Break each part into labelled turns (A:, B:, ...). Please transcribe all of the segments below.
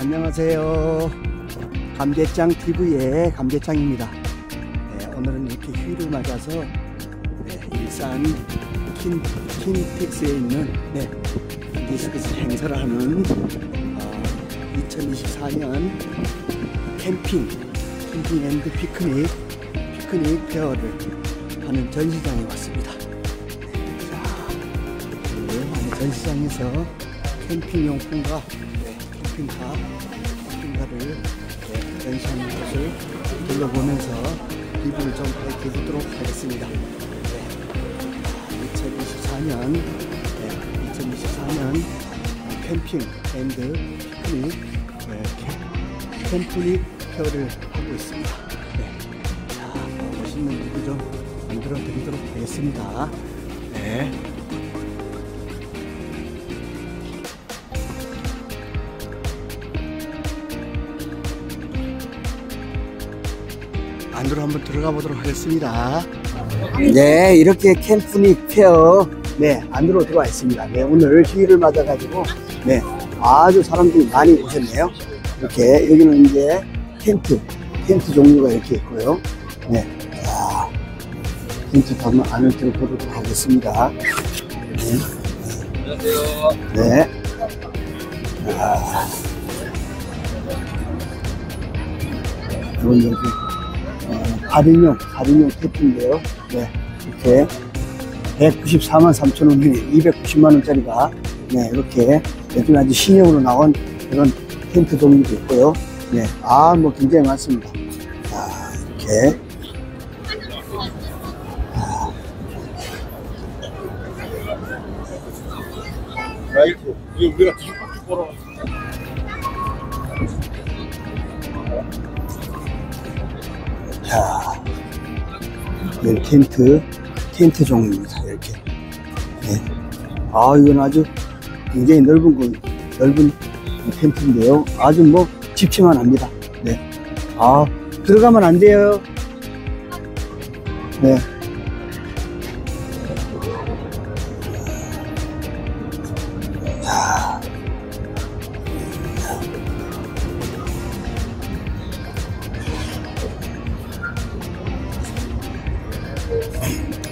A: 안녕하세요. 감개짱 TV의 감개짱입니다. 네, 오늘은 이렇게 휴일을 맞아서 네, 일산 킨, 킨텍스에 있는 네, 디스크스 행사를 하는 어, 2024년 캠핑, 캠핑 앤드 피크닉, 피크닉 페어를 하는 전시장에 왔습니다. 자, 그 전시장에서 캠핑용품과 네, 캠 핑카, 캠핑카를 네, 전시하는 것을 둘러보면서 리뷰를 좀 밝혀보도록 하겠습니다. 네, 2024년, 네, 2024년 캠핑 앤드 피크닉, 네, 캠, 캠프닉 페어를 하고 있습니다. 네, 자, 멋있는 리뷰 좀 만들어 드리도록 하겠습니다. 네. 안으로 한번 들어가 보도록 하겠습니다. 네, 이렇게 캠프닉 페어 네, 안으로 들어와 있습니다. 네, 오늘 휴일을 맞아가지고 네, 아주 사람들이 많이 오셨네요. 이렇게 여기는 이제 텐트, 텐트 종류가 이렇게 있고요. 네, 자, 텐트 한번 안을 들어보도록 하겠습니다. 네, 네. 아. 자, 이렇게 4인용 4인용 테이프인데요 네, 이렇게 194만 3천 원에 290만 원짜리가 네, 이렇게 요즘 아주 신형으로 나온 이런 텐트 종류도 있고요. 네, 아, 뭐 굉장히 많습니다. 아, 이렇게.
B: 라이트, 이거 우리가 뒤집어 걸어.
A: 자, 이 텐트, 텐트 종류입니다. 이렇게. 네. 아, 이건 아주 굉장히 넓은 거, 넓은 텐트인데요. 아주 뭐, 집치만 합니다. 네. 아, 들어가면 안 돼요. 네.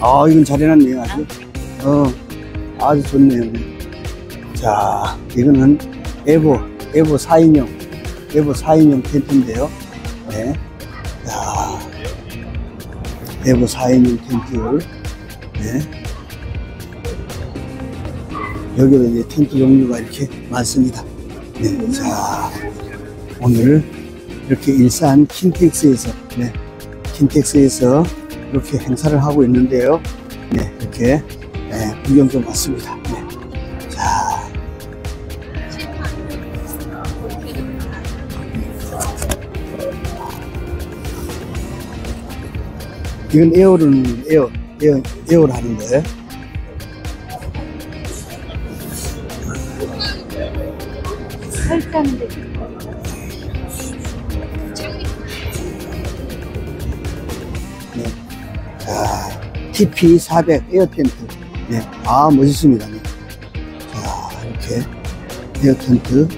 A: 아, 이건 잘 해놨네요, 아주. 어, 아주 좋네요. 자, 이거는 에보, 에보 4인용, 에보 4인용 텐트인데요. 네. 자, 에보 4인용 텐트. 네. 여기도 이제 텐트 종류가 이렇게 많습니다. 네. 자, 오늘 이렇게 일산 킨텍스에서, 네. 킨텍스에서 이렇게 행사를 하고 있는데요. 네, 이렇게 네, 구경 좀 왔습니다. 네. 자, 이건 에어는 에어, 에어, 에어를 하는 거예요.
C: 설탕 데
A: TP400 에어 텐트. 네. 아, 멋있습니다. 네. 자, 이렇게 에어 텐트.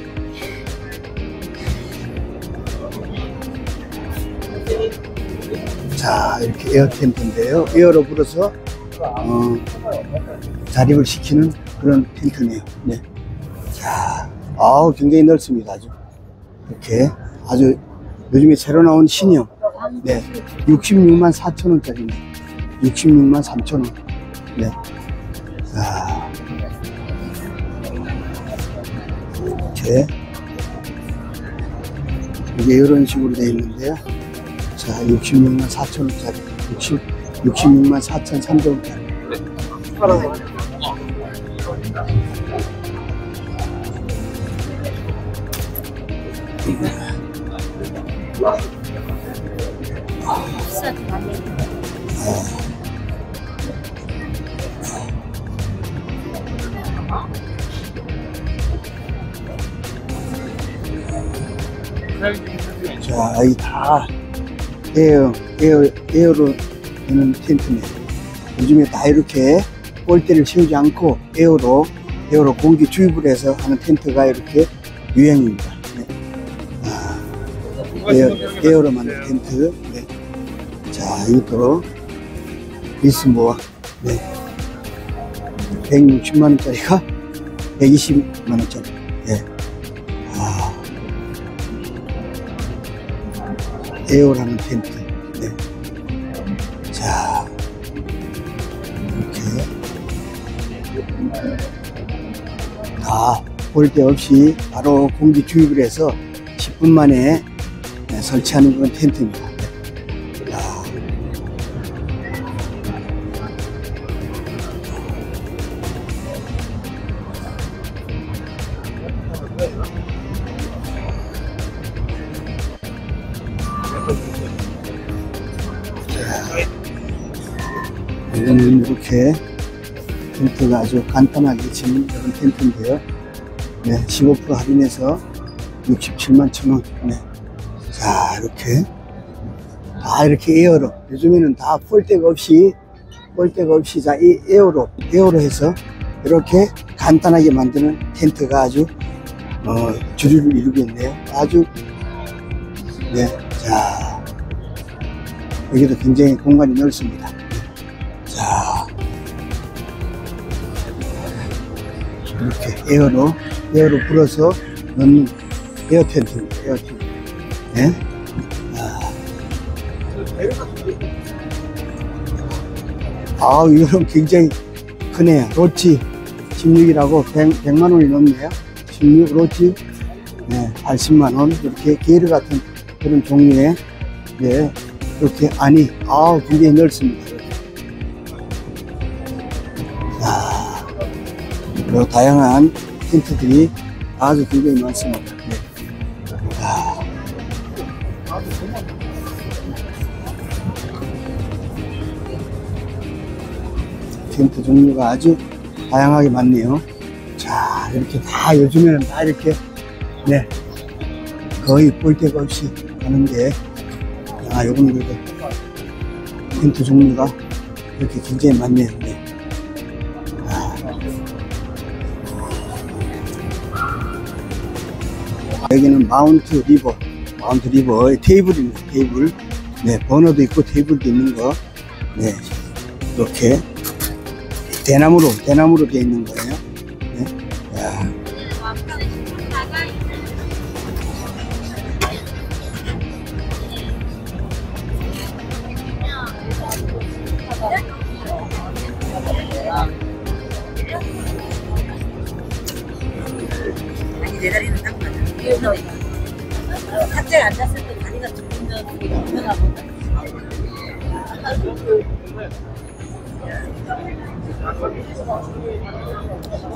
A: 자, 이렇게 에어 텐트인데요. 에어로 불어서, 어, 자립을 시키는 그런 텐트네요. 네. 자, 아우, 굉장히 넓습니다. 아주. 이렇게 아주 요즘에 새로 나온 신형. 네. 66만 4천 원짜리네. 66만 3천 원. 네. 아. 이렇게. 이게 이런 식으로 되어 있는데요. 자, 66만 4천 원짜리. 60, 66만 4천 3천 원짜리.
C: 비싸
A: 자, 이다 에어, 에어, 에어로 되는 텐트네. 요즘에 다 이렇게 볼대를 세우지 않고 에어로, 에어로 공기 주입을 해서 하는 텐트가 이렇게 유행입니다. 네. 에어, 에어로 만든 텐트. 네. 자, 이것도 리스모아. 네. 160만원짜리가 120만원짜리. 에어라는 텐트. 네. 자. 이렇게. 다볼데 없이 바로 공기 주입을 해서 10분 만에 네, 설치하는 그런 텐트입니다. 이거는 이렇게 텐트가 아주 간단하게 지는 그런 텐트인데요. 네, 15% 할인해서 67만 천 원. 네. 자, 이렇게. 다 이렇게 에어로. 요즘에는 다 폴대가 없이, 폴대가 없이 자, 이 에어로, 에어로 해서 이렇게 간단하게 만드는 텐트가 아주, 어, 주류를 이루고 있네요. 아주, 네. 자, 여기도 굉장히 공간이 넓습니다. 이렇게 에어로, 에어로 불어서 넣는 에어 텐트입니다. 에어 텐트. 네. 아, 이거는 굉장히 크네요. 로치 16이라고 100, 100만 원이 넘네요. 16 로치 네, 80만 원. 이렇게 게르 같은 그런 종류의 네, 이렇게 안이 아, 굉장히 넓습니다. 그리고 다양한 텐트들이 아주 굉장히 많습니다. 네. 자, 텐트 종류가 아주 다양하게 많네요. 자, 이렇게 다 요즘에는 다 이렇게 네 거의 볼 데가 없이 하는데 아, 요거는 그래도 텐트 종류가 이렇게 굉장히 많네요. 여기는 마운트 리버, 마운트 리버 테이블입니다. 테이블. 네, 버너도 있고 테이블도 있는 거. 네, 이렇게 대나무로 대나무로 되어 있는 거예요.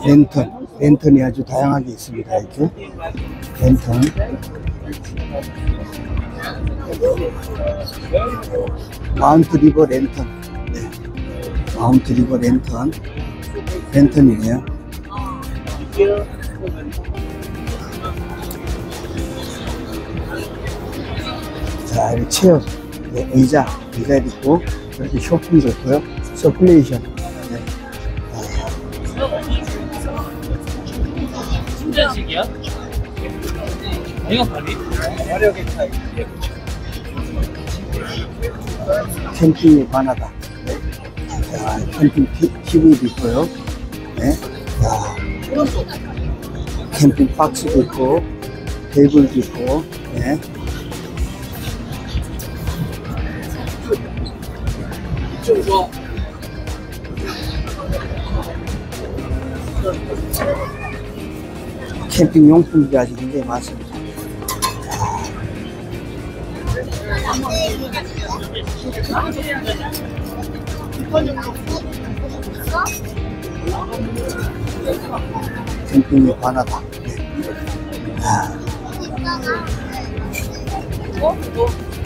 A: 랜턴, 랜턴이 아주 다양하게 있습니다. 이렇게 랜턴. 마운트 리버 랜턴. 네. 마운트 리버 랜턴. 랜턴이네요. 자, 이렇게 체어, 네, 의자, 의자 있고, 이렇게 쇼핑도 있고요. 서큘레이션. 네.
D: 이거 빨리? 화력의 차이.
A: 캠핑에 관하다. 네. 자, 캠핑 티, TV도 있고요. 네. 자, 캠핑 박스도 있고, 테이블도 있고, 네.
D: 뭐
A: 캠핑 용품들이 아주 굉장히 많습니다. 캠핑에 관하다. 네.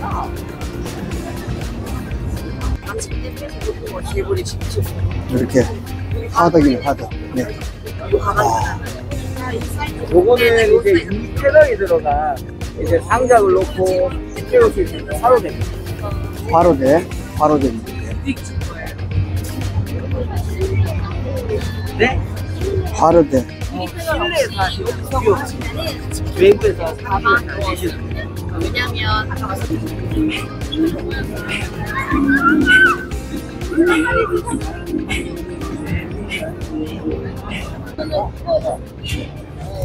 A: 아,
E: 이.
A: 이렇게 하덕이네, 하덕. 네. 아,
D: 요거는 이제 이 패널이 들어가 이제 상자를 놓고 채울 수 있는 사로 됩니다.
A: 화로대, 화로대입니다. 네.
D: 네?
A: 화로대.
D: 실내에서 하시고 외부에서 사시는 다 되시는 왜냐면 아까 말씀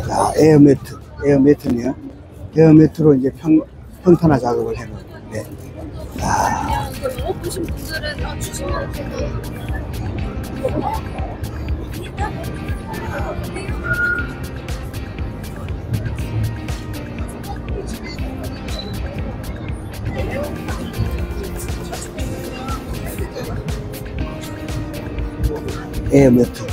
A: 자, 에어매트, 에어매트네요. 에어매트로 이제 평, 평탄화 작업을 해놓은. 네.
D: 이 거먹